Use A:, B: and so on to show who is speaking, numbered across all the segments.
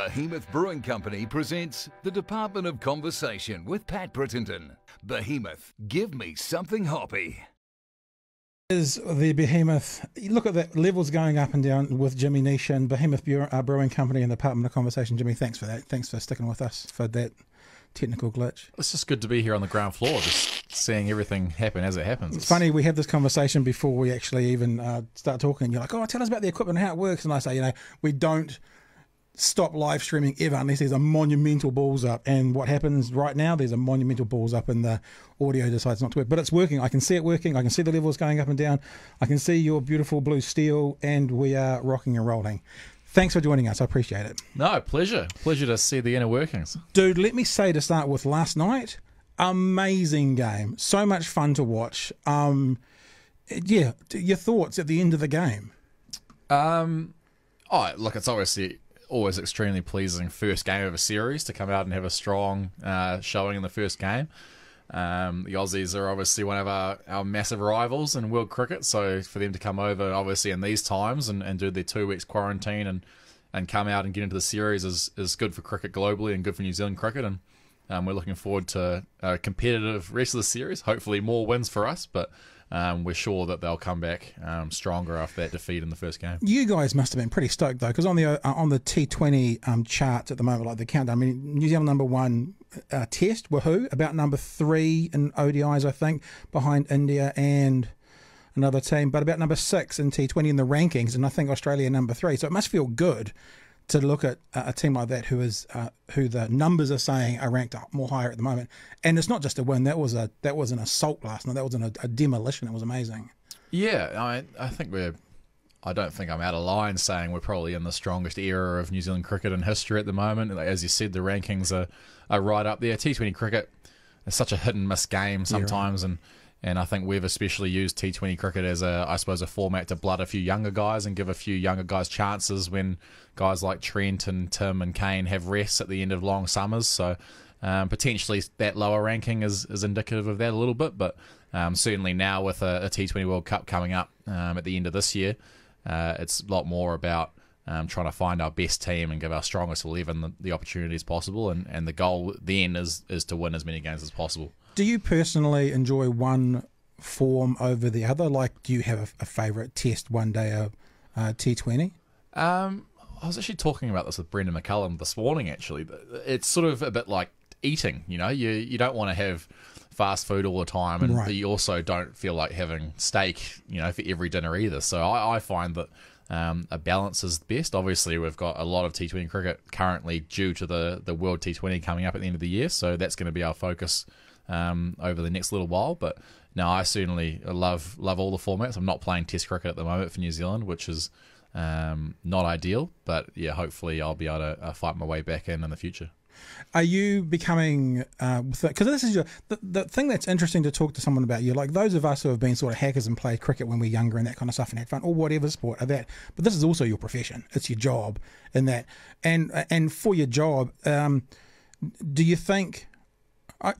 A: The Behemoth Brewing Company presents the Department of Conversation with Pat Brittenden. Behemoth, give me something hoppy.
B: Is the Behemoth? You look at the levels going up and down with Jimmy Neesham and Behemoth Brew- uh, Brewing Company and the Department of Conversation. Jimmy, thanks for that. Thanks for sticking with us for that technical glitch.
C: It's just good to be here on the ground floor, just seeing everything happen as it happens.
B: It's funny we had this conversation before we actually even uh, start talking. You're like, "Oh, tell us about the equipment and how it works," and I say, "You know, we don't." Stop live streaming ever unless there's a monumental balls up. And what happens right now, there's a monumental balls up, and the audio decides not to work. But it's working. I can see it working. I can see the levels going up and down. I can see your beautiful blue steel, and we are rocking and rolling. Thanks for joining us. I appreciate it.
C: No, pleasure. Pleasure to see the inner workings.
B: Dude, let me say to start with last night, amazing game. So much fun to watch. Um, yeah, your thoughts at the end of the game.
C: Um, oh, look, it's obviously always extremely pleasing first game of a series to come out and have a strong uh, showing in the first game. Um, the Aussies are obviously one of our, our massive rivals in world cricket, so for them to come over, obviously in these times and, and do their two weeks quarantine and, and come out and get into the series is, is good for cricket globally and good for New Zealand cricket. And um, we're looking forward to a competitive rest of the series. Hopefully, more wins for us, but um, we're sure that they'll come back um, stronger after that defeat in the first game.
B: You guys must have been pretty stoked though, because on the uh, on the T20 um, at the moment, like the countdown, I mean, New Zealand number one uh, Test, woohoo! About number three in ODIs, I think, behind India and another team, but about number six in T20 in the rankings, and I think Australia number three. So it must feel good to look at a a team like that who is uh, who the numbers are saying are ranked up more higher at the moment. And it's not just a win; that was a that was an assault last night. That was an, a demolition. It was amazing.
C: Yeah, I I think we're. I don't think I'm out of line saying we're probably in the strongest era of New Zealand cricket in history at the moment. As you said, the rankings are, are right up there. T20 cricket is such a hit and miss game sometimes, and and I think we've especially used T20 cricket as a I suppose a format to blood a few younger guys and give a few younger guys chances when guys like Trent and Tim and Kane have rests at the end of long summers. So um, potentially that lower ranking is, is indicative of that a little bit, but um, certainly now with a, a T20 World Cup coming up um, at the end of this year, uh, it's a lot more about um, trying to find our best team and give our strongest 11 the, the opportunities possible. And, and the goal then is, is to win as many games as possible.
B: Do you personally enjoy one form over the other? Like, do you have a, a favourite Test, one day, a uh, T20?
C: Um, I was actually talking about this with Brendon McCullum this morning. Actually, it's sort of a bit like eating. You know, you you don't want to have fast food all the time, and
B: Right.
C: you also don't feel like having steak. You know, for every dinner either. So I, I find that. Um, a balance is best. Obviously, we've got a lot of T20 cricket currently due to the, the World T20 coming up at the end of the year, so that's going to be our focus um, over the next little while. But now I certainly love love all the formats. I'm not playing Test cricket at the moment for New Zealand, which is um, not ideal. But yeah, hopefully I'll be able to uh, fight my way back in in the future.
B: Are you becoming because this is your the, the thing that's interesting to talk to someone about you like those of us who have been sort of hackers and played cricket when we're younger and that kind of stuff and had fun or whatever sport are that but this is also your profession it's your job in that and and for your job um, do you think I,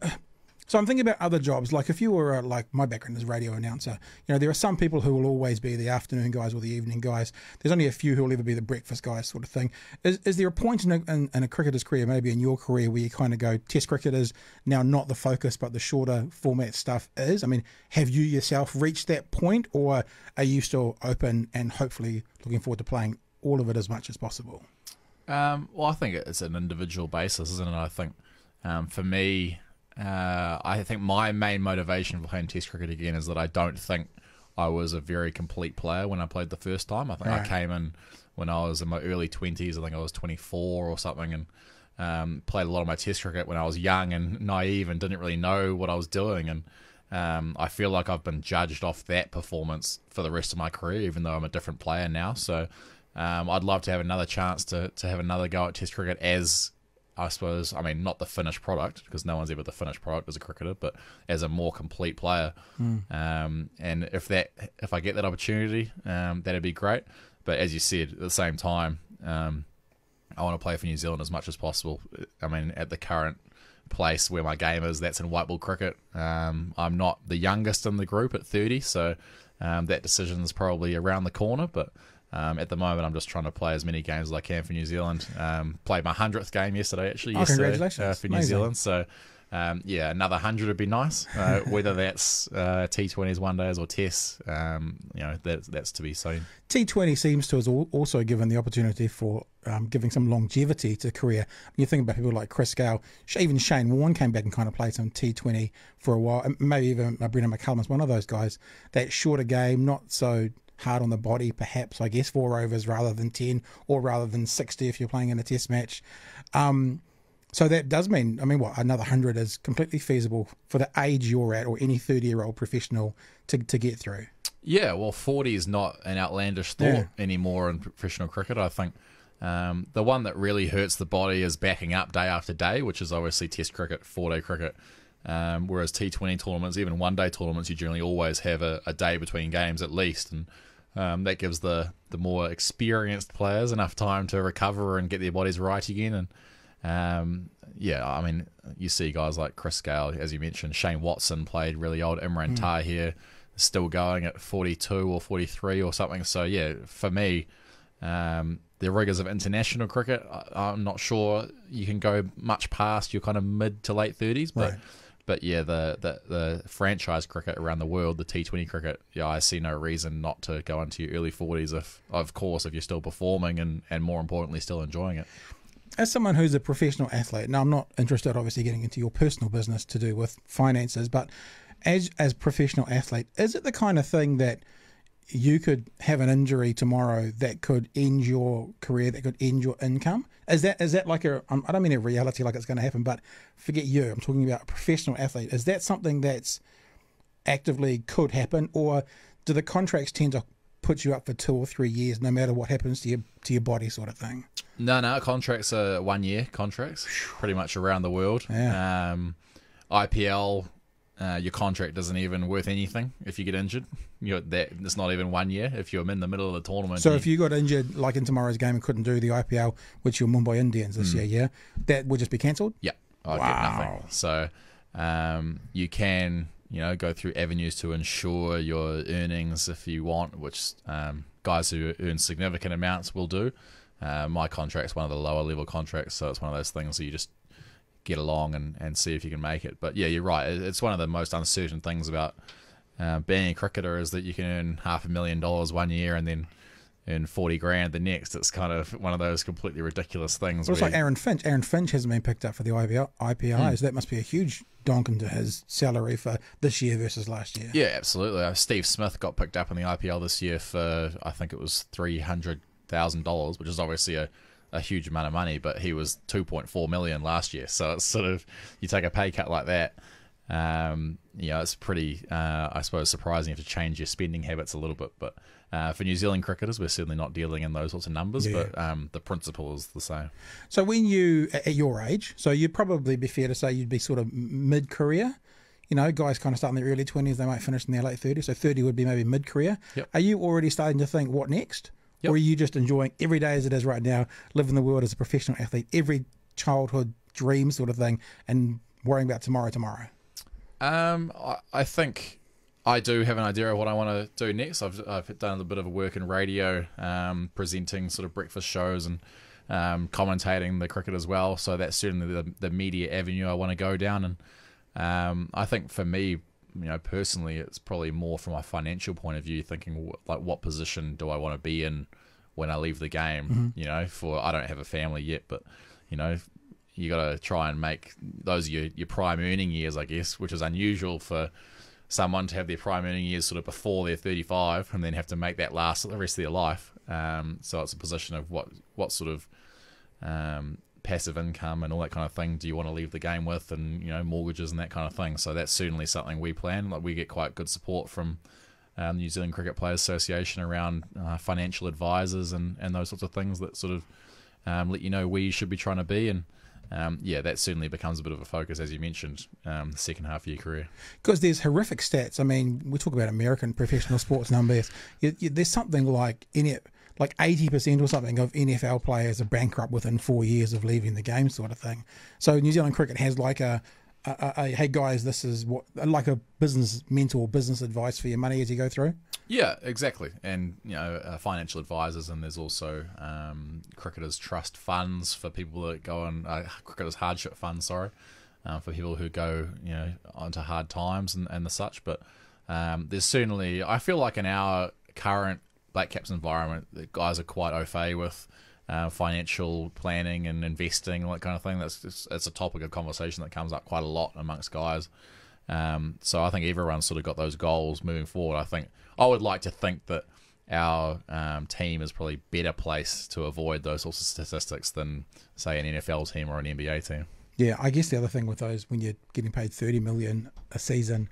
B: so I'm thinking about other jobs. Like if you were uh, like my background is radio announcer, you know there are some people who will always be the afternoon guys or the evening guys. There's only a few who will ever be the breakfast guys, sort of thing. Is, is there a point in a, in, in a cricketer's career, maybe in your career, where you kind of go, Test cricket is now not the focus, but the shorter format stuff is? I mean, have you yourself reached that point, or are you still open and hopefully looking forward to playing all of it as much as possible?
C: Um, well, I think it's an individual basis, isn't it? I think um, for me, uh, I think my main motivation for playing Test cricket again is that I don't think I was a very complete player when I played the first time. I think I came in when I was in my early twenties. I think I was twenty four or something, and um, played a lot of my Test cricket when I was young and naive and didn't really know what I was doing. And um, I feel like I've been judged off that performance for the rest of my career, even though I'm a different player now. So um, I'd love to have another chance to to have another go at Test cricket as I suppose, I mean, not the finished product because no one's ever the finished product as a cricketer, but as a more complete player. Um, and if that, if I get that opportunity, um, that'd be great. But as you said, at the same time, um, I want to play for New Zealand as much as possible. I mean, at the current place where my game is, that's in white ball cricket. Um, I'm not the youngest in the group at 30, so um, that decision is probably around the corner. But Um, at the moment, I'm just trying to play as many games as I can for New Zealand. Um, played my hundredth game yesterday, actually.
B: Oh,
C: yesterday,
B: congratulations.
C: uh, for New
B: Amazing.
C: Zealand. So, um, yeah, another hundred would be nice. Uh, whether that's uh, T20s, one days, or tests, um, you know, that's that's to be seen.
B: T20 seems to have also given the opportunity for um, giving some longevity to career. When you think about people like Chris Gayle, even Shane Warne came back and kind of played some T20 for a while. and Maybe even Brendon Brendon is one of those guys. That shorter game, not so hard on the body, perhaps, I guess, four overs rather than 10 or rather than 60 if you're playing in a test match. Um, so that does mean, I mean, what, another 100 is completely feasible for the age you're at or any 30 year old professional to, to get through.
C: Yeah, well, 40 is not an outlandish thought
B: Yeah.
C: anymore in professional cricket. I think um, the one that really hurts the body is backing up day after day, which is obviously Test cricket, four day cricket. Um, whereas T20 tournaments, even one day tournaments, you generally always have a, a day between games at least. And um, that gives the, the more experienced players enough time to recover and get their bodies right again. And um, yeah, I mean, you see guys like Chris Gayle, as you mentioned, Shane Watson played really old, Imran Tahir here, still going at 42 or 43 or something. So yeah, for me, um, the rigors of international cricket, I, I'm not sure you can go much past your kind of mid to late 30s, but.
B: Right.
C: But yeah, the, the the franchise cricket around the world, the T20 cricket, yeah, I see no reason not to go into your early 40s if, of course, if you're still performing and, and more importantly, still enjoying it.
B: as someone who's a professional athlete, now I'm not interested, obviously, getting into your personal business to do with finances, but as as professional athlete, is it the kind of thing that you could have an injury tomorrow that could end your career, that could end your income? Is that is that like a? um, I don't mean a reality like it's going to happen, but forget you. I'm talking about a professional athlete. Is that something that's actively could happen, or do the contracts tend to put you up for two or three years, no matter what happens to your to your body, sort of thing?
C: No, no, contracts are one year contracts, pretty much around the world.
B: Yeah.
C: Um, IPL, uh, your contract isn't even worth anything if you get injured. You're that it's not even one year if you're in the middle of the tournament.
B: So if you got injured, like in tomorrow's game, and couldn't do the IPL, which your Mumbai Indians this year, yeah, that would just be cancelled.
C: yeah, I'd get
B: Wow.
C: nothing. So um, you can you know go through avenues to ensure your earnings if you want, which um, guys who earn significant amounts will do. Uh, my contract's one of the lower level contracts, so it's one of those things that you just get along and, and see if you can make it. But yeah, you're right. It's one of the most uncertain things about uh, being a cricketer is that you can earn half a million dollars one year and then earn 40 grand the next. It's kind of one of those completely ridiculous things.
B: Well, it's like Aaron Finch. Aaron Finch hasn't been picked up for the IPL, IPI, so that must be a huge donk into his salary for this year versus last year.
C: Yeah, absolutely. Uh, Steve Smith got picked up in the IPL this year for I think it was three hundred thousand dollars, which is obviously a, a huge amount of money. But he was two point four million last year, so it's sort of you take a pay cut like that. Um, you know, it's pretty, uh, I suppose, surprising. You have to change your spending habits a little bit, but uh, for New Zealand cricketers, we're certainly not dealing in those sorts of numbers.
B: Yeah.
C: But um, the principle is the same.
B: So when you at your age, so you'd probably be fair to say you'd be sort of mid career. You know, guys kind of start in their early twenties, they might finish in their late thirties. So thirty would be maybe mid career.
C: Yep.
B: Are you already starting to think what next,
C: Yep.
B: or are you just enjoying every day as it is right now, living the world as a professional athlete, every childhood dream sort of thing, and worrying about tomorrow, tomorrow?
C: Um, I, I think I do have an idea of what I want to do next. I've I've done a bit of a work in radio, um, presenting sort of breakfast shows and um, commentating the cricket as well. So that's certainly the the media avenue I want to go down. And um, I think for me, you know, personally, it's probably more from a financial point of view, thinking like what position do I want to be in when I leave the game. You know, for I don't have a family yet, but you know, you got to try and make those your your prime earning years, I guess, which is unusual for someone to have their prime earning years sort of before they're 35 and then have to make that last the rest of their life. Um, so it's a position of what what sort of um, passive income and all that kind of thing do you want to leave the game with, and you know mortgages and that kind of thing. So that's certainly something we plan. Like we get quite good support from um, New Zealand Cricket Players Association around uh, financial advisors and and those sorts of things that sort of um, let you know where you should be trying to be and. Um, yeah, that certainly becomes a bit of a focus, as you mentioned, um, the second half of your career.
B: because there's horrific stats. I mean, we talk about American professional sports numbers. You, you, there's something like in it, like 80% or something of NFL players are bankrupt within four years of leaving the game, sort of thing. So New Zealand cricket has like a uh, uh, uh, hey guys, this is what like a business mentor, business advice for your money as you go through.
C: Yeah, exactly. And you know, uh, financial advisors, and there's also um, cricketers' trust funds for people that go on uh, cricketers' hardship funds. Sorry, uh, for people who go you know onto hard times and, and the such. But um, there's certainly, I feel like in our current Black Caps environment, the guys are quite au fait with. Uh, financial planning and investing, that kind of thing. That's just, it's a topic of conversation that comes up quite a lot amongst guys. Um, so I think everyone's sort of got those goals moving forward. I think I would like to think that our um, team is probably better placed to avoid those sorts of statistics than say an NFL team or an NBA team.
B: Yeah, I guess the other thing with those when you're getting paid thirty million a season,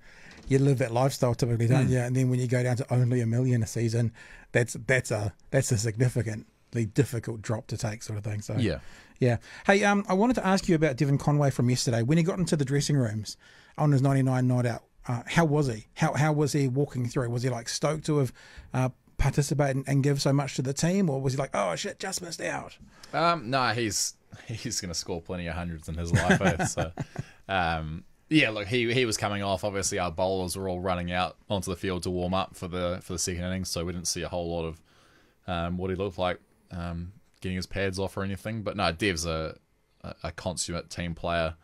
B: you live that lifestyle typically, don't
C: Hmm.
B: you? And then when you go down to only a million a season, that's that's a that's a significantly difficult drop to take, sort of thing. So
C: Yeah.
B: yeah. Hey, um, I wanted to ask you about Devon Conway from yesterday. When he got into the dressing rooms on his 99 night out, uh, how was he? How how was he walking through? Was he like stoked to have uh, participated and, and give so much to the team, or was he like, oh shit, just missed out?
C: Um, no, he's he's going to score plenty of hundreds in his life. eh? so, um, yeah, look, he he was coming off. Obviously, our bowlers were all running out onto the field to warm up for the for the second innings, so we didn't see a whole lot of um, what he looked like um, getting his pads off or anything. But no, Dev's a a, consummate team player.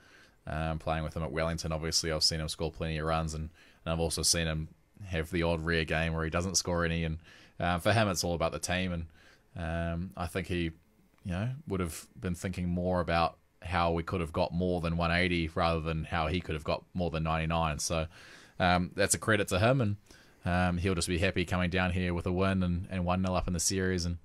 C: Um, playing with him at Wellington, obviously, I've seen him score plenty of runs, and, and I've also seen him have the odd rare game where he doesn't score any. And um, for him, it's all about the team. And um, I think he, you know, would have been thinking more about how we could have got more than 180 rather than how he could have got more than 99. So um, that's a credit to him, and um, he'll just be happy coming down here with a win and, and 1 0 up in the series. And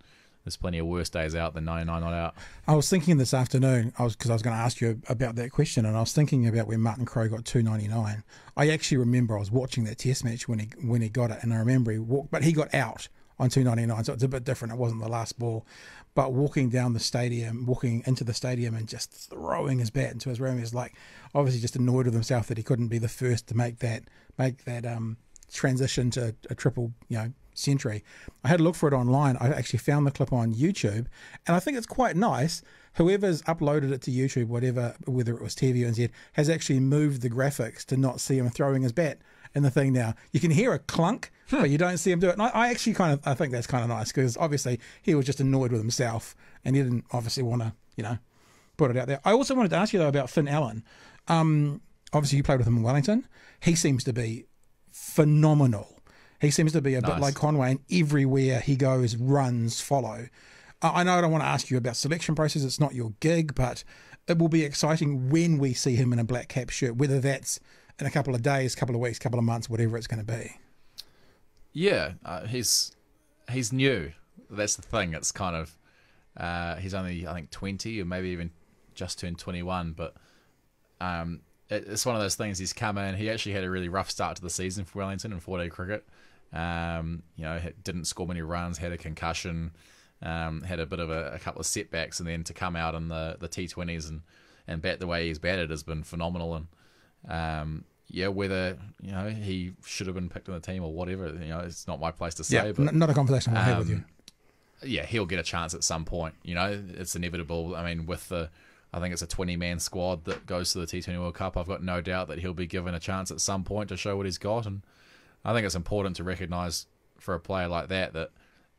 C: there's plenty of worse days out than 99 not out.
B: I was thinking this afternoon, I was because I was going to ask you about that question, and I was thinking about when Martin Crowe got two ninety nine. I actually remember I was watching that Test match when he when he got it, and I remember he walked, but he got out on two ninety nine, so it's a bit different. It wasn't the last ball, but walking down the stadium, walking into the stadium, and just throwing his bat into his room is like obviously just annoyed with himself that he couldn't be the first to make that make that um, transition to a triple, you know, century. I had a look for it online. I actually found the clip on YouTube, and I think it's quite nice. Whoever's uploaded it to YouTube, whatever, whether it was TV or NZ, has actually moved the graphics to not see him throwing his bat in the thing now. You can hear a clunk, but you don't see him do it. And I, I actually kind of I think that's kind of nice because obviously he was just annoyed with himself, and he didn't obviously want to, you know, put it out there. I also wanted to ask you though about Finn Allen. Um, obviously, you played with him in Wellington. He seems to be phenomenal. He seems to be a bit like Conway, and everywhere he goes, runs follow. I I know I don't want to ask you about selection process; it's not your gig, but it will be exciting when we see him in a black cap shirt, whether that's in a couple of days, couple of weeks, couple of months, whatever it's going to be.
C: Yeah, uh, he's he's new. That's the thing. It's kind of uh, he's only I think twenty or maybe even just turned twenty one. But um, it, it's one of those things. He's come in. He actually had a really rough start to the season for Wellington in four day cricket. Um, you know, didn't score many runs, had a concussion, um, had a bit of a, a couple of setbacks, and then to come out in the the T Twenties and and bat the way he's batted has been phenomenal. And um, yeah, whether you know he should have been picked in the team or whatever, you know, it's not my place to say.
B: Yeah,
C: but
B: n- not a conversation I'll have with you.
C: um, yeah, he'll get a chance at some point. You know, it's inevitable. I mean, with the, I think it's a 20 man squad that goes to the T20 World Cup. I've got no doubt that he'll be given a chance at some point to show what he's got. And I think it's important to recognise for a player like that that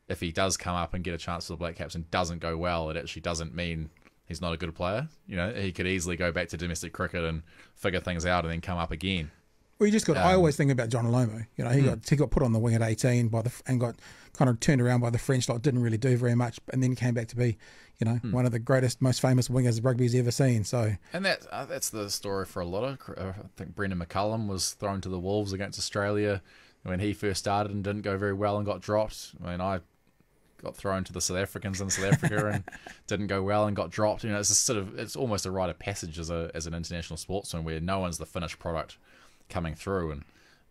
C: if he does come up and get a chance for the Black Caps and doesn't go well, it actually doesn't mean he's not a good player. You know, he could easily go back to domestic cricket and figure things out and then come up again.
B: Well, you just got. I
C: Um,
B: always think about Jonah Lomu. You know, he got he got put on the wing at eighteen by the and got kind of turned around by the French Like Didn't really do very much, and then came back to be, you know, one of the greatest, most famous wingers rugby's ever seen. So
C: And that uh, that's the story for a lot of. Uh, I think Brendon McCullum was thrown to the wolves against Australia when he first started and didn't go very well and got dropped. I mean, I got thrown to the South Africans in South Africa and didn't go well and got dropped. You know, it's sort of it's almost a rite of passage as a as an international sportsman where no one's the finished product coming through and.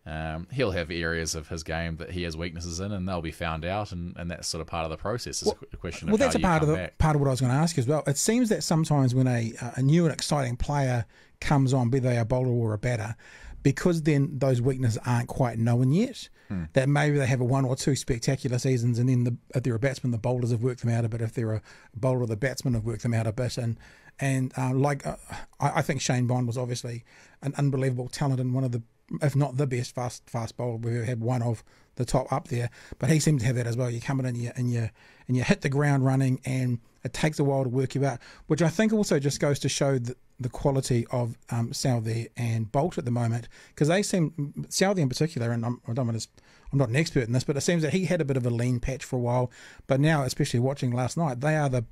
C: Um, he'll have areas of his game that he has weaknesses in, and they'll be found out, and, and that's sort of part of the process. It's a question of
B: well, that's a part of the
C: back.
B: part of what I was going to ask you as well. It seems that sometimes when a a new and exciting player comes on, be they a bowler or a batter, because then those weaknesses aren't quite known yet.
C: Hmm.
B: That maybe they have a one or two spectacular seasons, and then the, if they're a batsman, the bowlers have worked them out a bit. If they're a bowler, the batsmen have worked them out a bit, and And uh, like, uh, I, I think Shane Bond was obviously an unbelievable talent and one of the, if not the best fast fast bowler we've ever had, one of the top up there. But he seemed to have that as well. You come in and you and you and you hit the ground running, and it takes a while to work you out. Which I think also just goes to show the, the quality of um, Southey and Boult at the moment because they seem Southey in particular, and I'm, I don't want to. I'm not an expert in this, but it seems that he had a bit of a lean patch for a while. But now, especially watching last night, they are the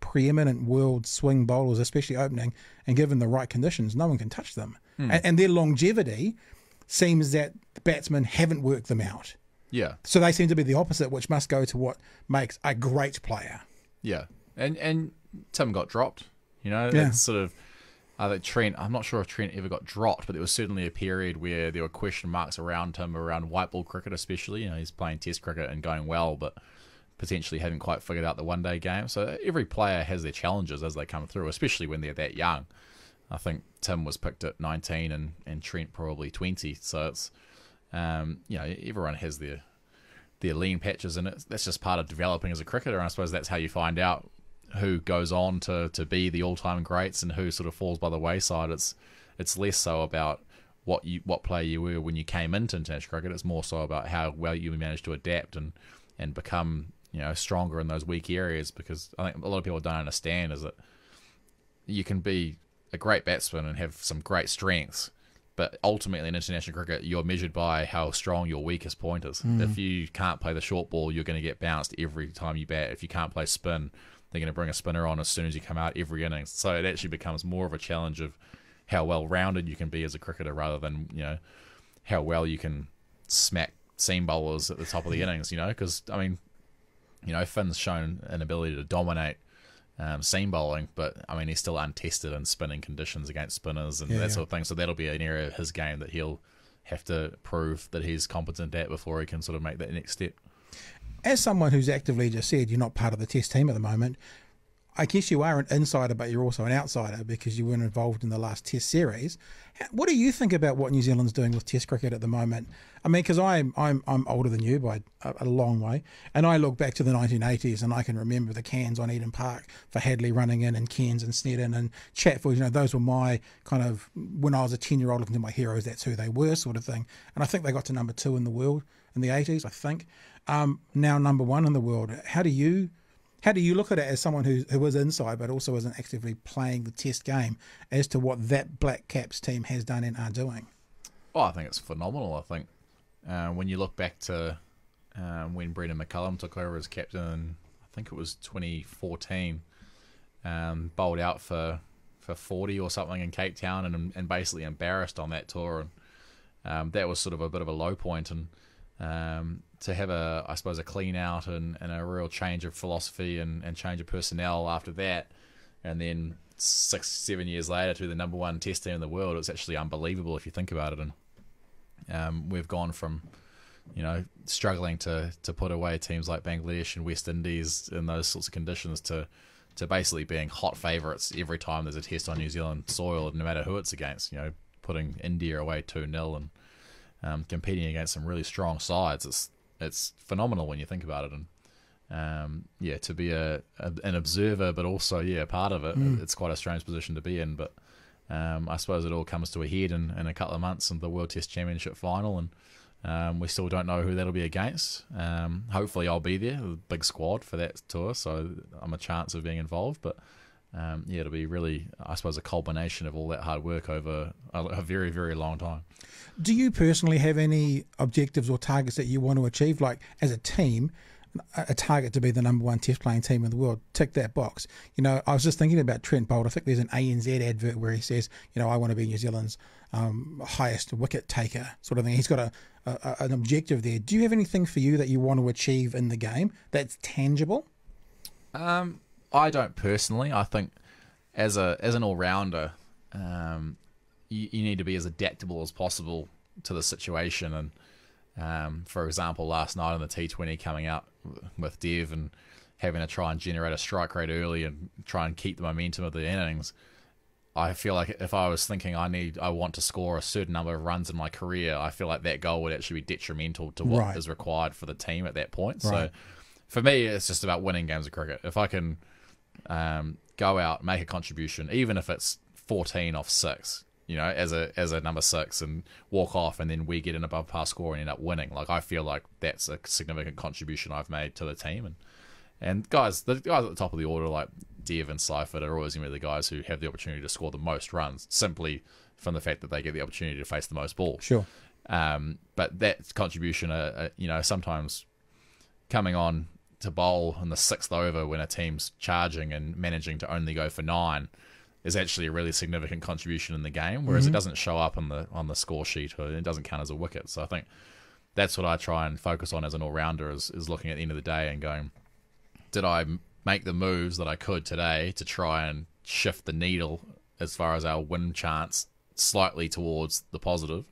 B: preeminent world swing bowlers, especially opening, and given the right conditions, no one can touch them.
C: Hmm.
B: And, and their longevity seems that the batsmen haven't worked them out.
C: Yeah,
B: So they seem to be the opposite, which must go to what makes a great player.
C: yeah, and and Tim got dropped. You know,
B: Yeah.
C: it's sort of. I think Trent. I'm not sure if Trent ever got dropped, but there was certainly a period where there were question marks around him, around white ball cricket, especially. You know, he's playing Test cricket and going well, but potentially haven't quite figured out the one day game. So every player has their challenges as they come through, especially when they're that young. I think Tim was picked at 19 and, and Trent probably 20. So it's, um, you know, everyone has their their lean patches and it. That's just part of developing as a cricketer. And I suppose that's how you find out who goes on to, to be the all time greats and who sort of falls by the wayside. It's it's less so about what you what player you were when you came into international cricket. It's more so about how well you managed to adapt and and become you know stronger in those weak areas. Because I think a lot of people don't understand is that you can be a great batsman and have some great strengths, but ultimately in international cricket, you're measured by how strong your weakest point is. Mm. If you can't play the short ball, you're going to get bounced every time you bat. If you can't play spin, they're going to bring a spinner on as soon as you come out every innings. So it actually becomes more of a challenge of how well rounded you can be as a cricketer rather than you know how well you can smack seam bowlers at the top of the innings. You know, because I mean, you know, Finn's shown an ability to dominate um, seam bowling, but I mean, he's still untested in spinning conditions against spinners and
B: Yeah,
C: that
B: yeah.
C: sort of thing. So that'll be an area of his game that he'll have to prove that he's competent at before he can sort of make that next step.
B: As someone who's actively just said you're not part of the test team at the moment, I guess you are an insider, but you're also an outsider because you weren't involved in the last test series. What do you think about what New Zealand's doing with test cricket at the moment? I mean, because I'm, I'm, I'm older than you by a, a long way, and I look back to the 1980s and I can remember the cans on Eden Park for Hadlee running in and Cairns and Snedden and Chatfield. You know, those were my kind of, when I was a 10 year old looking at my heroes, that's who they were, sort of thing. And I think they got to number two in the world in the 80s, I think. Um, now number one in the world. How do you how do you look at it as someone who who is inside but also isn't actively playing the test game as to what that Black Caps team has done and are doing?
C: Oh, I think it's phenomenal. I think uh, when you look back to um, when Brendon McCullum took over as captain, I think it was 2014, um, bowled out for, for 40 or something in Cape Town and, and basically embarrassed on that tour. And um, that was sort of a bit of a low point. And um, to have a, I suppose, a clean out and, and a real change of philosophy and, and change of personnel after that, and then six, seven years later to the number one test team in the world, it's actually unbelievable if you think about it. And um, we've gone from, you know, struggling to, to put away teams like Bangladesh and West Indies in those sorts of conditions to to basically being hot favourites every time there's a test on New Zealand soil, no matter who it's against. You know, putting India away two 0 and um, competing against some really strong sides. It's it's phenomenal when you think about it, and um, yeah, to be a, a an observer, but also yeah, part of it. It's quite a strange position to be in, but um, I suppose it all comes to a head in, in a couple of months and the World Test Championship final, and um, we still don't know who that'll be against. Um, hopefully, I'll be there, big squad for that tour, so I'm a chance of being involved. But um, yeah, it'll be really, I suppose, a culmination of all that hard work over a, a very, very long time.
B: Do you personally have any objectives or targets that you want to achieve, like as a team? a a target to be the number one test playing team in the world. Tick that box. You know, I was just thinking about Trent Boult. I think there's an ANZ advert where he says, you know, I want to be New Zealand's um, highest wicket taker, sort of thing. He's got a, a, a- an objective there. Do you have anything for you that you want to achieve in the game that's tangible?
C: Um, I don't personally. I think as a as an all rounder, um, you, you need to be as adaptable as possible to the situation. And um, for example, last night on the T Twenty coming out with Dev and having to try and generate a strike rate early and try and keep the momentum of the innings. I feel like if I was thinking I need, I want to score a certain number of runs in my career, I feel like that goal would actually be detrimental to what is
B: Right.
C: required for the team at that point.
B: Right.
C: So for me, it's just about winning games of cricket. If I can um, go out, make a contribution, even if it's 14 off six, you know, as a as a number six, and walk off, and then we get an above par score and end up winning. Like I feel like that's a significant contribution I've made to the team, and and guys, the guys at the top of the order like Dev and Seifert are always going to be the guys who have the opportunity to score the most runs, simply from the fact that they get the opportunity to face the most ball.
B: Sure.
C: Um, but that contribution, uh, uh, you know, sometimes coming on to bowl in the sixth over when a team's charging and managing to only go for nine is actually a really significant contribution in the game. Whereas
B: Mm-hmm.
C: it doesn't show up on the on the score sheet or it doesn't count as a wicket. So I think that's what I try and focus on as an all rounder is, is looking at the end of the day and going, did I make the moves that I could today to try and shift the needle as far as our win chance slightly towards the positive?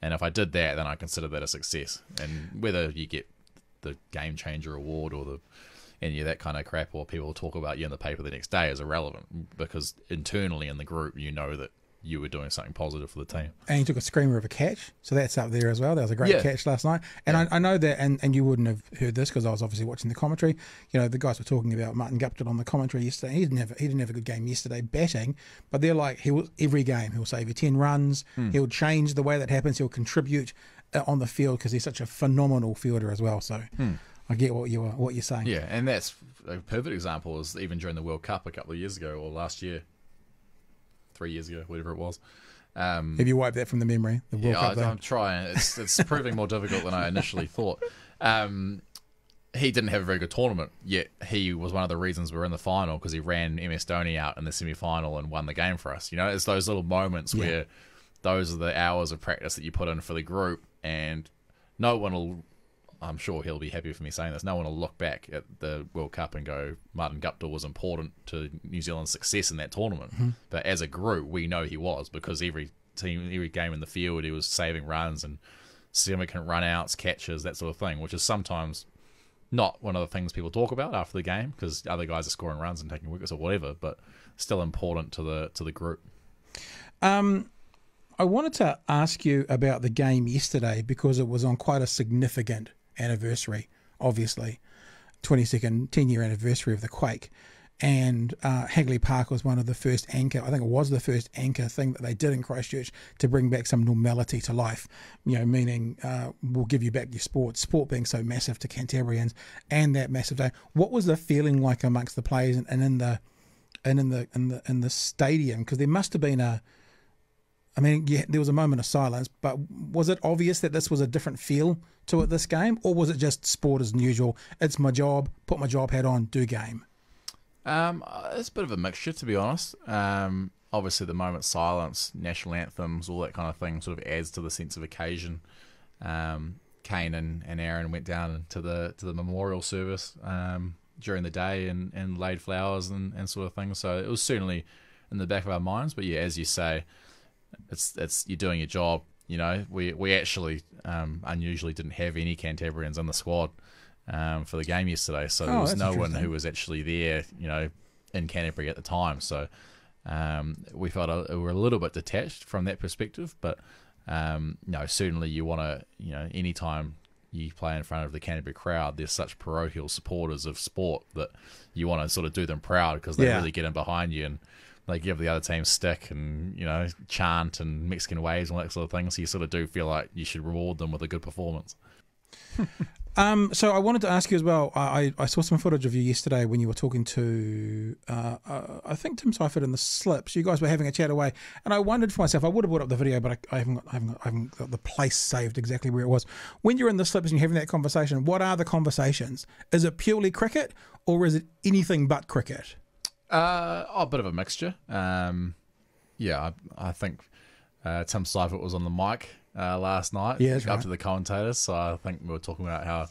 C: And if I did that, then I consider that a success. And whether you get the game changer award or the any of that kind of crap, or people talk about you in the paper the next day is irrelevant because internally in the group, you know that you were doing something positive for the team.
B: And he took a screamer of a catch, so that's up there as well. That was a great
C: Yeah.
B: catch last night. And I, I know that, and, and you wouldn't have heard this because I was obviously watching the commentary. You know, the guys were talking about Martin Guptill on the commentary yesterday. He didn't have he didn't have a good game yesterday batting, but they're like he will every game he'll save you ten runs. Hmm. He'll change the way that happens. He'll contribute on the field because he's such a phenomenal fielder as well. So I get what you are what you're saying.
C: Yeah, and that's a perfect example is even during the World Cup a couple of years ago or last year, three years ago, whatever it was. Um,
B: Have you wiped that from the memory? The World
C: yeah,
B: Cup
C: I, I'm trying. It's it's proving more difficult than I initially thought. Um, he didn't have a very good tournament, yet he was one of the reasons we are in the final because he ran MS Dhoni out in the semi final and won the game for us. You know, it's those little moments
B: Yeah.
C: where those are the hours of practice that you put in for the group, and no one will. I'm sure he'll be happy for me saying this. No one will look back at the World Cup and go, Martin Guptill was important to New Zealand's success in that tournament. But as a group, we know he was because every team, every game in the field, he was saving runs and significant run outs, catches, that sort of thing, which is sometimes not one of the things people talk about after the game because other guys are scoring runs and taking wickets or whatever, but still important to the to the group.
B: Um, I wanted to ask you about the game yesterday because it was on quite a significant anniversary, obviously, 22nd, 10 year anniversary of the quake. And uh, Hagley Park was one of the first anchor, I think it was the first anchor thing that they did in Christchurch to bring back some normality to life. You know, meaning uh, we'll give you back your sport, sport being so massive to Cantabrians and that massive day. What was the feeling like amongst the players and, and in the and in the in the in the stadium? Because there must have been a I mean, yeah, there was a moment of silence, but was it obvious that this was a different feel to it this game, or was it just sport as usual? It's my job, put my job hat on, do game.
C: Um, uh, it's a bit of a mixture, to be honest. Um, obviously, the moment silence, national anthems, all that kind of thing, sort of adds to the sense of occasion. Um, Kane and, and Aaron went down to the to the memorial service um, during the day and, and laid flowers and, and sort of thing. So it was certainly in the back of our minds. But yeah, as you say, it's it's you're doing your job. You know, we we actually um, unusually didn't have any Cantabrians in the squad um, for the game yesterday, so there
B: Oh,
C: was no one who was actually there. You know, in Canterbury at the time, so um, we felt a, we were a little bit detached from that perspective. But um, no, certainly you want to you know anytime you play in front of the Canterbury crowd, they're such parochial supporters of sport that you want to sort of do them proud because they
B: Yeah.
C: really get in behind you and they give the other team stick and you know chant and Mexican waves and all that sort of thing. So you sort of do feel like you should reward them with a good performance.
B: Um, so I wanted to ask you as well. I, I saw some footage of you yesterday when you were talking to, uh, uh, I think Tim Seifert in the Slips. You guys were having a chat away, and I wondered for myself. I would have brought up the video, but I, I haven't got, I haven't got, I haven't got the place saved exactly where it was. When you're in the Slips and you're having that conversation, what are the conversations? Is it purely cricket, or is it anything but cricket?
C: Uh, oh, a bit of a mixture. Um, yeah, I, I think uh, Tim Seifert was on the mic uh, last night.
B: Yeah,
C: up
B: right.
C: the commentators. So I think we were talking about how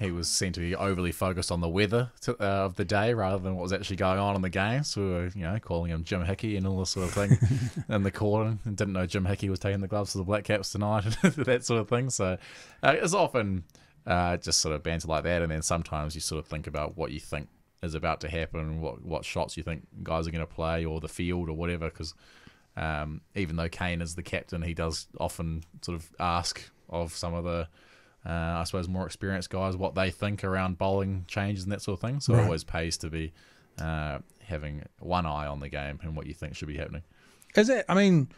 C: he was seen to be overly focused on the weather to, uh, of the day rather than what was actually going on in the game. So we were, you know, calling him Jim Hickey and all this sort of thing in the corner, and didn't know Jim Hickey was taking the gloves to the Black Caps tonight, and that sort of thing. So uh, it's often uh, just sort of banter like that, and then sometimes you sort of think about what you think is about to happen, what what shots you think guys are going to play, or the field, or whatever. Because um, even though Kane is the captain, he does often sort of ask of some of the, uh, I suppose, more experienced guys what they think around bowling changes and that sort of thing. So
B: Right.
C: it always pays to be uh, having one eye on the game and what you think should be happening.
B: Is it? I mean,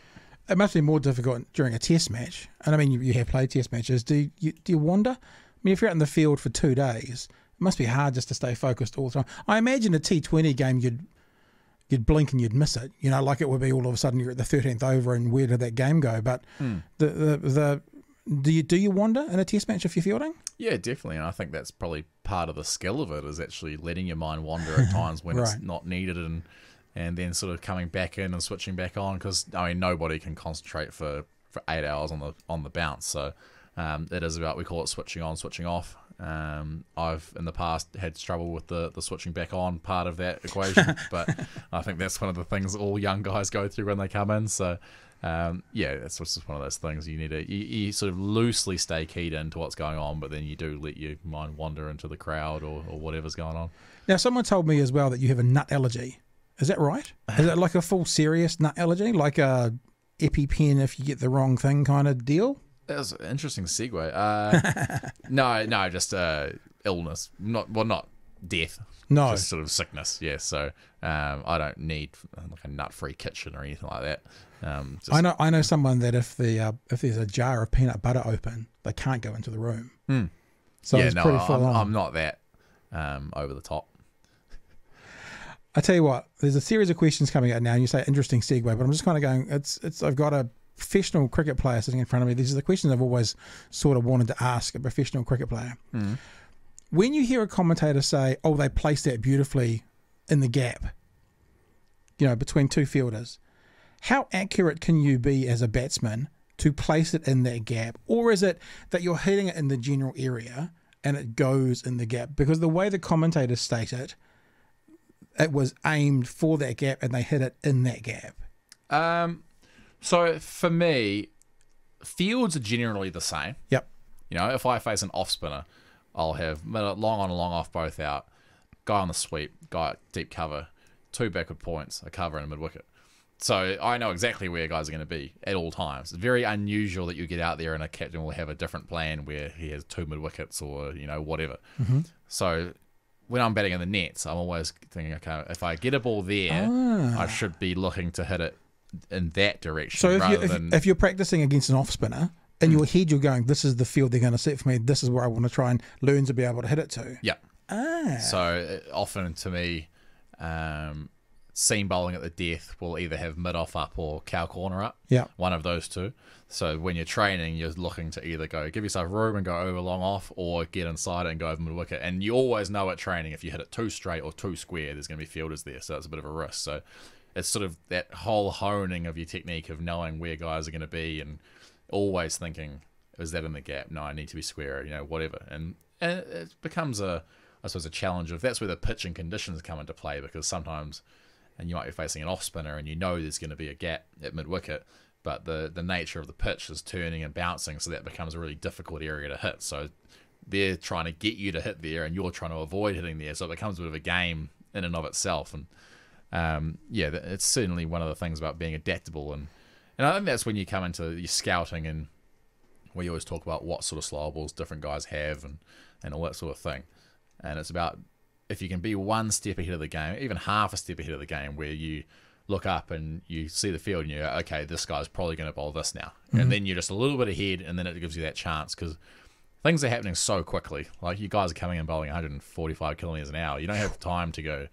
B: it must be more difficult during a test match. And I mean, you, you have played test matches. Do you do you wander? I mean, if you're out in the field for two days, it must be hard just to stay focused all the time. I imagine a T20 game, you'd you'd blink and you'd miss it. You know, like it would be all of a sudden you're at the 13th over and where did that game go? But
C: Hmm.
B: the, the the do you do you wander in a test match if you're fielding?
C: Yeah, definitely. And I think that's probably part of the skill of it is actually letting your mind wander at times when it's not needed and and then sort of coming back in and switching back on because I mean nobody can concentrate for, for eight hours on the on the bounce. So um, it is about we call it switching on, switching off. Um, I've in the past had trouble with the, the switching back on part of that equation, but I think that's one of the things all young guys go through when they come in. So um, yeah, that's just one of those things you need to you, you sort of loosely stay keyed into what's going on, but then you do let your mind wander into the crowd or, or whatever's going on.
B: Now, someone told me as well that you have a nut allergy. Is that right? Is it like a full serious nut allergy, like a EpiPen if you get the wrong thing kind of deal?
C: That was an interesting segue. Uh, no, no, just uh, illness. Not well, not death.
B: No.
C: just sort of sickness. Yeah, so um, I don't need like a nut-free kitchen or anything like that. Um, just,
B: I know. I know someone that if the uh, if there's a jar of peanut butter open, they can't go into the room. So
C: yeah,
B: it's
C: no,
B: pretty full
C: I'm,
B: on.
C: I'm not that um, over the top.
B: I tell you what, there's a series of questions coming out now, and you say interesting segue, but I'm just kind of going. It's it's. I've got a professional cricket player sitting in front of me. These are the questions I've always sort of wanted to ask a professional cricket player. When you hear a commentator say, "Oh, they placed that beautifully in the gap," you know, between two fielders, how accurate can you be as a batsman to place it in that gap, or is it that you're hitting it in the general area and it goes in the gap? Because the way the commentators state it it was aimed for that gap and they hit it in that gap.
C: Um, so for me, fields are generally the same.
B: Yep.
C: You know, if I face an off spinner, I'll have long on and long off both out, guy on the sweep, guy at deep cover, two backward points, a cover and a mid wicket. So I know exactly where guys are going to be at all times. It's very unusual that you get out there and a captain will have a different plan where he has two mid wickets or you know whatever. Mm-hmm. So when I'm batting in the nets, I'm always thinking, okay, if I get a ball there, ah. I should be looking to hit it in that direction
B: So if,
C: rather
B: you, if,
C: than
B: if you're practicing against an off spinner, in your head you're going, this is the field they're going to set for me. This is where I want to try and learn to be able to hit it to.
C: yeah.
B: Ah.
C: So uh, often to me, um, seam bowling at the death will either have mid off up or cow corner up.
B: Yeah.
C: One of those two. So when you're training, you're looking to either go give yourself room and go over long off, or get inside it and go over mid wicket. And you always know at training if you hit it too straight or too square, there's going to be fielders there, so it's a bit of a risk. So it's sort of that whole honing of your technique of knowing where guys are going to be and always thinking, is that in the gap? No, I need to be square, you know, whatever. And, and it becomes a, I suppose, a challenge of that's where the pitch and conditions come into play because sometimes, and you might be facing an off spinner and you know there's going to be a gap at mid wicket, but the, the nature of the pitch is turning and bouncing, so that becomes a really difficult area to hit. So they're trying to get you to hit there and you're trying to avoid hitting there. So it becomes a bit of a game in and of itself. And um, yeah, it's certainly one of the things about being adaptable. And, and I think that's when you come into your scouting and we always talk about what sort of slow balls different guys have and, and all that sort of thing. And it's about if you can be one step ahead of the game, even half a step ahead of the game, where you look up and you see the field and you go, okay, this guy's probably going to bowl this now. And then you're just a little bit ahead, and then it gives you that chance because things are happening so quickly. Like you guys are coming and bowling 145 kilometers an hour. You don't have time to go,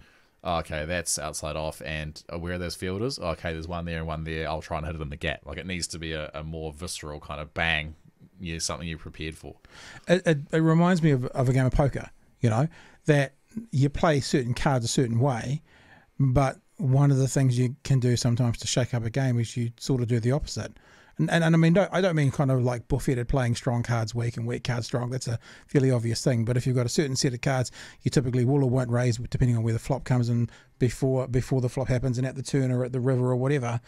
C: Oh, okay, that's outside off, and where are those fielders? Oh, okay, there's one there and one there. I'll try and hit it in the gap. Like it needs to be a, a more visceral kind of bang. Yeah, something you're prepared for.
B: It, it, it reminds me of, of a game of poker, you know, that you play certain cards a certain way, but one of the things you can do sometimes to shake up a game is you sort of do the opposite. And, and, and I mean, don't, I don't mean kind of like buffeted playing strong cards weak and weak cards strong. That's a fairly obvious thing. But if you've got a certain set of cards, you typically will or won't raise depending on where the flop comes in before before the flop happens and at the turn or at the river or whatever.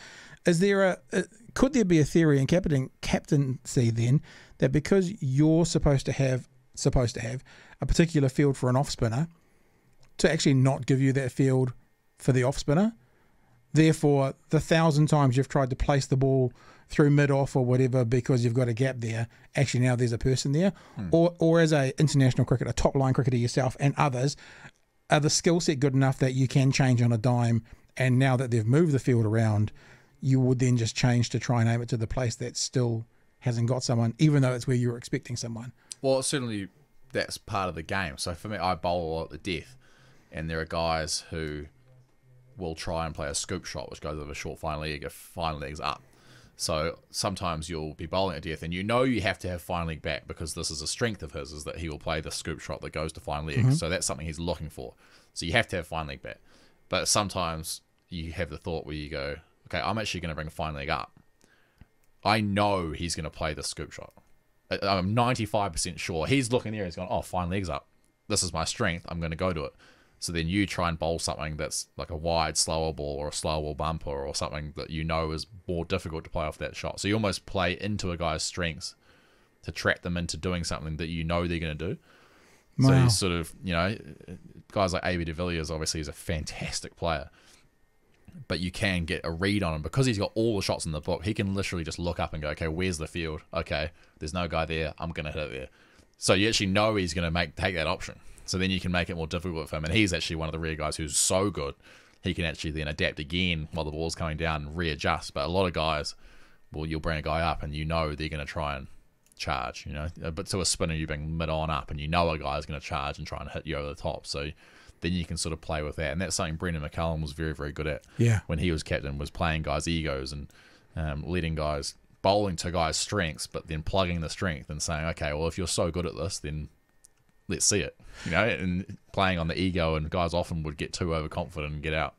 B: Is there a, a could there be a theory in captain captaincy then that because you're supposed to have supposed to have a particular field for an off spinner, to actually not give you that field for the off spinner. Therefore, the thousand times you've tried to place the ball through mid off or whatever because you've got a gap there, actually now there's a person there. Hmm. Or or as a international cricketer, a top line cricketer yourself and others, are the skill set good enough that you can change on a dime? And now that they've moved the field around, you would then just change to try and aim it to the place that still hasn't got someone, even though it's where you were expecting someone.
C: Well, certainly that's part of the game. So for me, I bowl a lot at the death, and there are guys who will try and play a scoop shot, which goes over a short fine leg if fine leg's up. So sometimes you'll be bowling at death, and you know you have to have fine leg back because this is a strength of his, is that he will play the scoop shot that goes to fine leg. Mm-hmm. So that's something he's looking for. So you have to have fine leg back. But sometimes you have the thought where you go, okay, I'm actually going to bring fine leg up. I know he's going to play the scoop shot. I'm 95% sure. He's looking there, he's going, oh, fine legs up. This is my strength. I'm going to go to it. So then you try and bowl something that's like a wide, slower ball or a slower ball bumper or something that you know is more difficult to play off that shot. So you almost play into a guy's strengths to trap them into doing something that you know they're going to do. So
B: Wow.
C: you sort of, you know, guys like AB de Villiers obviously is a fantastic player, but you can get a read on him because he's got all the shots in the book. He can literally just look up and go, okay, where's the field? Okay, there's no guy there. I'm gonna hit it there. So you actually know he's gonna make take that option. So then you can make it more difficult for him. And he's actually one of the rare guys who's so good he can actually then adapt again while the ball's coming down and readjust. But a lot of guys, well, you'll bring a guy up and you know they're gonna try and charge, you know. Uh, But to a spinner, you bring mid on up, and you know a guy's going to charge and try and hit you over the top. So then you can sort of play with that, and that's something Brendon McCullum was very, very good at.
B: Yeah.
C: When he was captain, was playing guys' egos and um, letting guys bowling to guys' strengths, but then plugging the strength and saying, okay, well, if you're so good at this, then let's see it, you know, and playing on the ego, and guys often would get too overconfident and get out.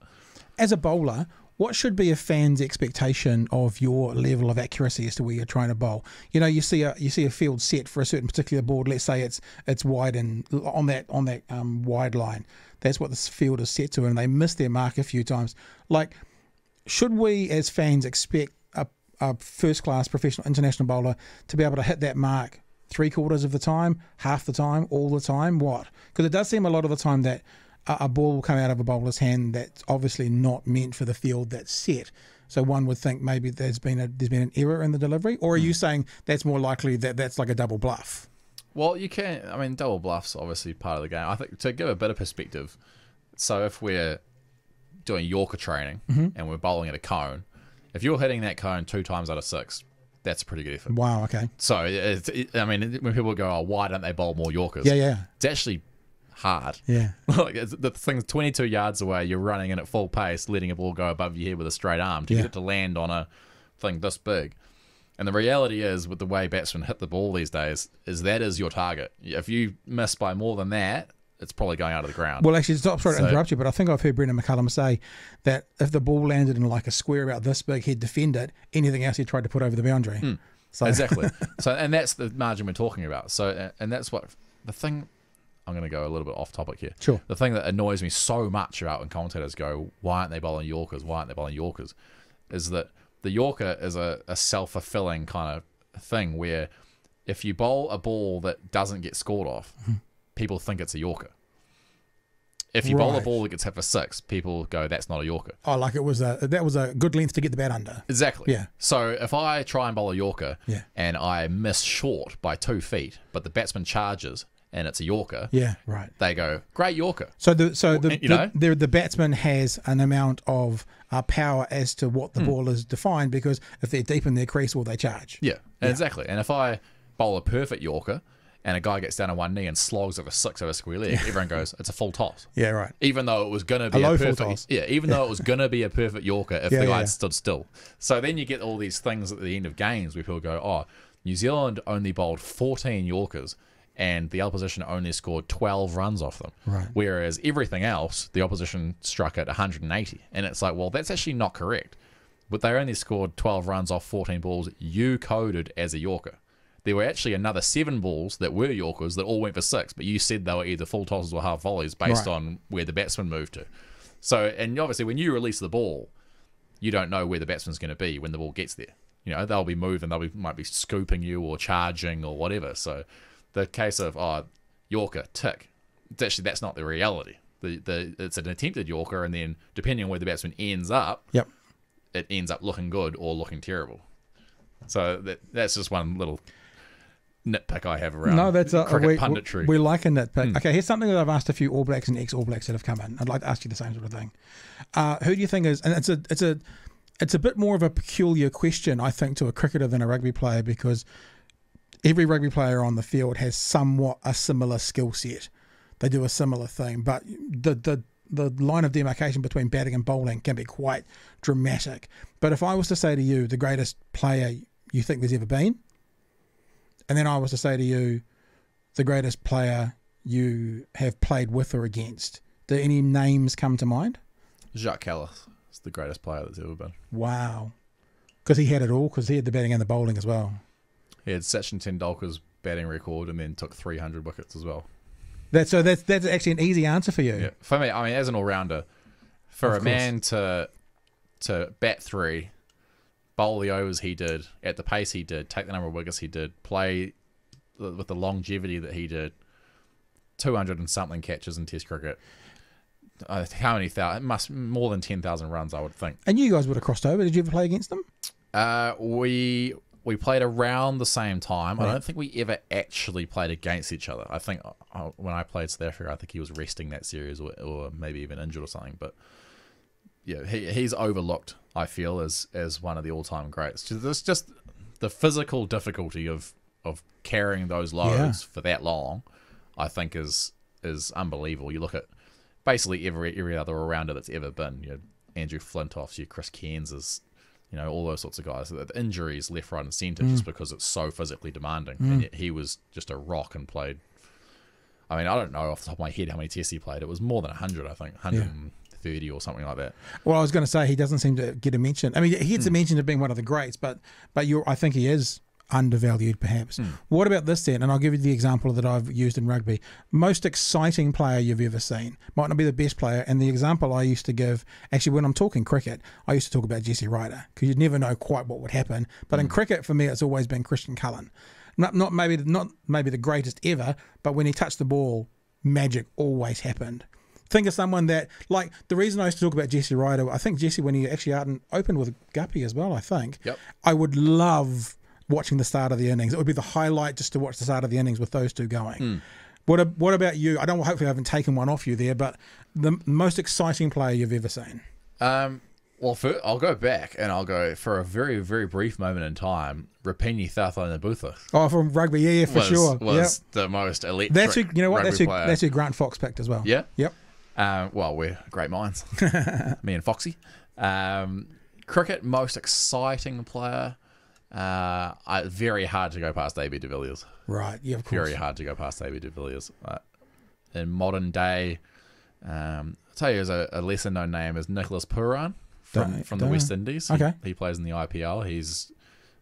B: As a bowler, what should be a fan's expectation of your level of accuracy as to where you're trying to bowl? You know, you see a you see a field set for a certain particular board. Let's say it's it's wide and on that on that um, wide line. That's what this field is set to, and they miss their mark a few times. Like, should we as fans expect a, a first class professional international bowler to be able to hit that mark three quarters of the time, half the time, all the time? What? Because it does seem a lot of the time that a, a ball will come out of a bowler's hand that's obviously not meant for the field that's set. So one would think maybe there's been a there's been an error in the delivery, or are you mm. saying that's more likely that that's like a double bluff?
C: Well, you can. I mean, double bluffs obviously part of the game. I think to give a bit of perspective. So if we're doing Yorker training mm-hmm. and we're bowling at a cone, if you're hitting that cone two times out of six, that's a pretty good effort.
B: Wow. Okay.
C: So it's, it, I mean, when people go, "Oh, why don't they bowl more Yorkers?"
B: Yeah. Yeah.
C: it's actually hard.
B: Yeah.
C: like the thing's 22 yards away. You're running in at full pace, letting a ball go above your head with a straight arm to
B: Yeah.
C: get it to land on a thing this big. And the reality is, with the way batsmen hit the ball these days, is that is your target. If you miss by more than that, it's probably going out of the ground.
B: Well, actually, stop. Sorry to interrupt you, but I think I've heard Brendon McCullum say that if the ball landed in like a square about this big, he'd defend it. Anything else, he tried to put over the boundary. Hmm. So
C: exactly. so, and that's the margin we're talking about. So, and that's what the thing. I'm going to go a little bit off topic here.
B: Sure.
C: The thing that annoys me so much about when commentators go, "Why aren't they bowling Yorkers? Why aren't they bowling Yorkers?" Is that the Yorker is a, a self fulfilling kind of thing where if you bowl a ball that doesn't get scored off, hmm. People think it's a Yorker. If you bowl a ball that gets hit for six, people go, "That's not a Yorker."
B: Oh, like it was a that was a good length to get the bat under.
C: Exactly.
B: Yeah.
C: So if I try and bowl a Yorker
B: Yeah.
C: and I miss short by two feet, but the batsman charges and it's a Yorker,
B: Yeah, right.
C: they go, great Yorker.
B: So the so the
C: you know?
B: the, the batsman has an amount of uh, power as to what the
C: Hmm.
B: ball is defined because if they're deep in their crease, well, they charge.
C: Yeah, exactly. And if I bowl a perfect Yorker and a guy gets down on one knee and slogs a six over a square leg, everyone goes, it's a full toss.
B: Yeah, right.
C: Even though it was going to be
B: A
C: a,
B: low full
C: perfect,
B: toss.
C: yeah. Even though it was going to be a perfect Yorker if
B: Yeah,
C: the guy
B: yeah,
C: had stood still. So then you get all these things at the end of games where people go, "Oh, New Zealand only bowled 14 Yorkers, and the opposition only scored 12 runs off them."
B: Right.
C: Whereas everything else, the opposition struck at 180, and it's like, well, that's actually not correct. But they only scored 12 runs off 14 balls you coded as a Yorker. There were actually another seven balls that were Yorkers that all went for six, but you said they were either full tosses or half volleys based
B: Right.
C: on where the batsman moved to. So, and obviously, when you release the ball, you don't know where the batsman's going to be when the ball gets there. You know, they'll be moving, they'll be might be scooping you or charging or whatever. So, the case of oh, Yorker tick, it's actually that's not the reality. The the it's an attempted Yorker, and then depending on where the batsman ends up,
B: Yep.
C: it ends up looking good or looking terrible. So that that's just one little nitpick I have around
B: No, that's a,
C: cricket
B: we,
C: punditry.
B: we like a nitpick.
C: Hmm.
B: Okay, here's something that I've asked a few All Blacks and ex All Blacks that have come in. I'd like to ask you the same sort of thing. Uh, who do you think is? And it's a it's a it's a bit more of a peculiar question, I think, to a cricketer than a rugby player because every rugby player on the field has somewhat a similar skill set. They do a similar thing, but the the the line of demarcation between batting and bowling can be quite dramatic. But if I was to say to you, the greatest player you think there's ever been, and then I was to say to you, the greatest player you have played with or against, do any names come to mind?
C: Jacques Kallis is the greatest player that's ever been.
B: Wow. Because he had it all, because he had the batting and the bowling as well.
C: He had Sachin Tendulkar's batting record and then took 300 wickets as well.
B: That's so that's that's actually an easy answer for you.
C: Yeah. For me, I mean, as an all rounder, for
B: Of
C: a
B: course.
C: man to to bat three, bowl the overs he did at the pace he did, take the number of wickets he did, play with the longevity that he did, two hundred and something catches in Test cricket. Uh, how many thousand? Must more than ten thousand runs, I would think.
B: And you guys would have crossed over. Did you ever play against them?
C: Uh, we we played around the same time. I don't think we ever actually played against each other. I think uh, when I played South Africa, I think he was resting that series or, or maybe even injured or something. But yeah, he, he's overlooked. I feel as as one of the all time greats. Just, it's just the physical difficulty of of carrying those loads for that long. I think is is unbelievable. You look at basically every every other rounder that's ever been. You know, Andrew Flintoff's, you Chris Cairns's, you know, all those sorts of guys. The injuries left, right, and centre just mm. because it's so physically demanding. Mm. And yet he was just a rock and played. I mean, I don't know off the top of my head how many tests he played. It was more than 100, I think, 130 or something like that.
B: Well, I was going to say he doesn't seem to get a mention. I mean, he gets a hmm. mention of being one of the greats, but but you're I think he is undervalued perhaps. Hmm. What about this then? And I'll give you the example that I've used in rugby. Most exciting player you've ever seen might not be the best player. And the example I used to give, actually, when I'm talking cricket, I used to talk about Jesse Ryder because you'd never know quite what would happen. But in hmm. cricket, for me, it's always been Christian Cullen. Not not maybe not maybe the greatest ever, but when he touched the ball, magic always happened. Think of someone that, like, the reason I used to talk about Jesse Ryder, I think Jesse, when he actually out and opened with Guppy as well, I think.
C: Yep.
B: I would love watching the start of the innings. It would be the highlight just to watch the start of the innings with those two going. What a, What about you? I don't. Hopefully, I haven't taken one off you there, but the most exciting player you've ever seen.
C: Um, well, for, I'll go back and I'll go for a very, very brief moment in time. Rupeni Caucaunibuca
B: Oh, from rugby, yeah, yeah, for
C: was,
B: sure.
C: was
B: yep.
C: the most elite.
B: That's who. You know what? That's who.
C: player.
B: That's who Grant Fox picked as well.
C: Yeah?
B: Yep.
C: Um, well, we're great minds. Me and Foxy. Um, cricket, most exciting player. Uh, I, very hard to go past AB de Villiers.
B: Right. Yeah. Of course.
C: Very hard to go past AB de Villiers. Uh, in modern day, um, I'll tell you, as a, a lesser known name is Nicholas Pooran from,
B: Don't-
C: from the
B: don't
C: West
B: know.
C: Indies. He-
B: Okay.
C: He, plays in the IPL. He's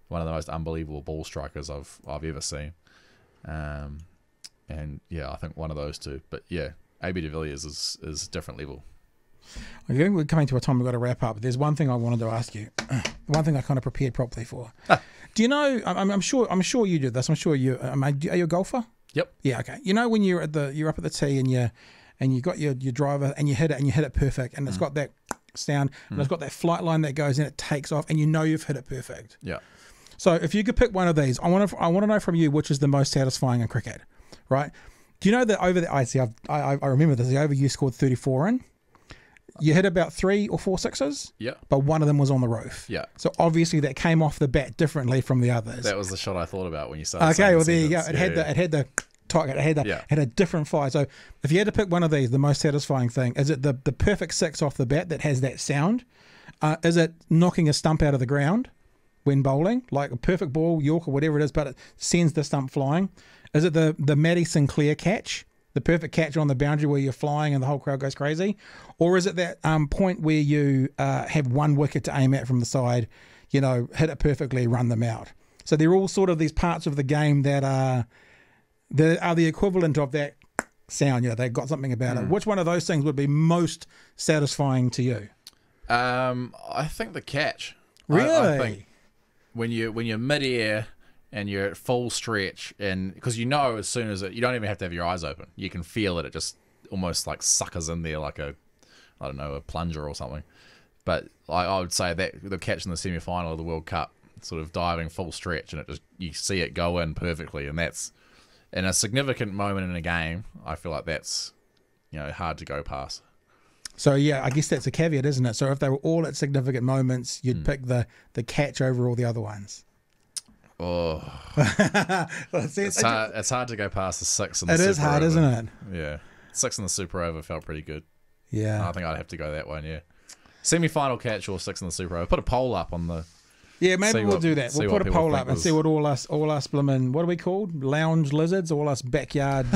C: one of the most unbelievable ball strikers I've I've ever seen. Um, and yeah, I think one of those two. But yeah, AB de Villiers is is a different level.
B: I think we're coming to a time we've got to wrap up. There's one thing I wanted to ask you. one thing I kind of prepared properly for. Ah. Do you know? I'm, I'm sure. I'm sure you did this. I'm sure you. Um, are you a golfer?
C: Yep.
B: Yeah. Okay. You know when you're at the you're up at the tee and you and you got your your driver and you hit it and you hit it perfect and it's mm. got that sound and it's mm. got that flight line that goes in. It takes off and you know you've hit it perfect.
C: Yeah.
B: So if you could pick one of these, I want to I want to know from you which is the most satisfying in cricket, right? Do you know that over the I see I've, I I remember this the over you scored 34 in. You hit about three or four sixes,
C: Yeah.
B: but one of them was on the roof.
C: Yeah.
B: So obviously that came off the bat differently from the others.
C: That was the shot I thought about when you started.
B: Okay, well
C: the
B: there you go. It
C: sentence.
B: had
C: Yeah,
B: the it had the target. It had the
C: Yeah.
B: had a different fire. So if you had to pick one of these, the most satisfying thing is it the the perfect six off the bat that has that sound. Uh, is it knocking a stump out of the ground when bowling, like a perfect ball, Yorker whatever it is, but it sends the stump flying? Is it the the Matty Sinclair catch, the perfect catch on the boundary where you're flying and the whole crowd goes crazy, or is it that um, point where you uh, have one wicket to aim at from the side, you know, hit it perfectly, run them out? So they're all sort of these parts of the game that are that are the equivalent of that sound. You know, they've got something about
C: Hmm.
B: it. Which one of those things would be most satisfying to you?
C: Um, I think the catch. I- I,
B: Really?
C: think when you when you're midair and you're at full stretch, and because you know as soon as it, you don't even have to have your eyes open. You can feel it. It just almost like suckers in there like a, I don't know, a plunger or something. But I, I would say that the catch in the semi final of the World Cup sort of diving full stretch, and it just you see it go in perfectly, and that's in a significant moment in a game. I feel like that's you know hard to go past.
B: So yeah, I guess that's a caveat, isn't it? So if they were all at significant moments, you'd
C: Hmm.
B: pick the the catch over all the other ones.
C: Oh,
B: It's-
C: it's hard. It's hard to go past the six. And the
B: it is hard,
C: over.
B: isn't it?
C: Yeah, six in the super over felt pretty good.
B: Yeah.
C: I think I'd have to go that one. Yeah, semi final catch or six in the super over. Put a poll up on the.
B: Yeah, maybe we'll
C: what-
B: do that. We'll put a poll up and
C: was-
B: see what all us, all us blimmin', what are we called? Lounge lizards, all us backyard,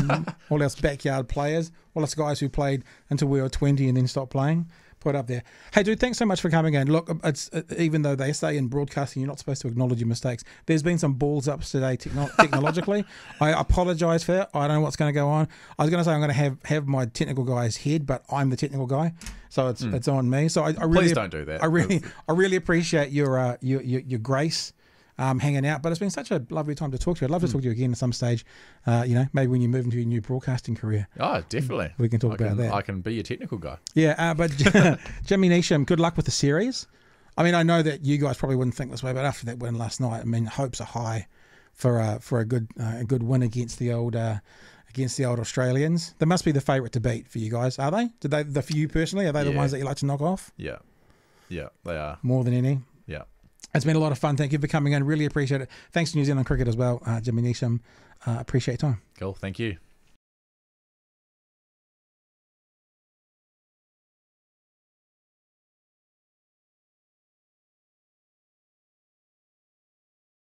B: all us backyard players, all us guys who played until we were twenty and then stopped playing. Put up there. Hey, dude, thanks so much for coming in. Look, it's uh, even though they say in broadcasting you're not supposed to acknowledge your mistakes. There's been some balls ups today techno- technologically. I apologise for that. I don't know what's going to go on. I was going to say I'm going to have have my technical guy's head, but I'm the technical guy, so it's it's on me. So I, I really.
C: Please don't do that.
B: I really, I really appreciate your uh, your, your your grace um, hanging out. But it's been such a lovely time to talk to you. I'd love to talk to you again at some stage. Uh, you know, maybe when you move into your new broadcasting career.
C: Oh, definitely.
B: We can talk
C: I
B: about
C: can,
B: that.
C: I can be your technical guy.
B: Yeah, uh, but Jimmy Neesham, good luck with the series. I mean, I know that you guys probably wouldn't think this way, but after that win last night, I mean, hopes are high for uh, for a good uh, a good win against the old. Uh, Against the old Australians, they must be the favourite to beat for you guys, are they? Did they, the, for you personally, are they the ones that you like to knock off
C: Yeah, yeah, they are.
B: more than any? It's been a lot of fun. Thank you for coming in. Really appreciate it. Thanks to New Zealand Cricket as well, uh, Jimmy Neesham. Uh, appreciate your time.
C: Cool. Thank you.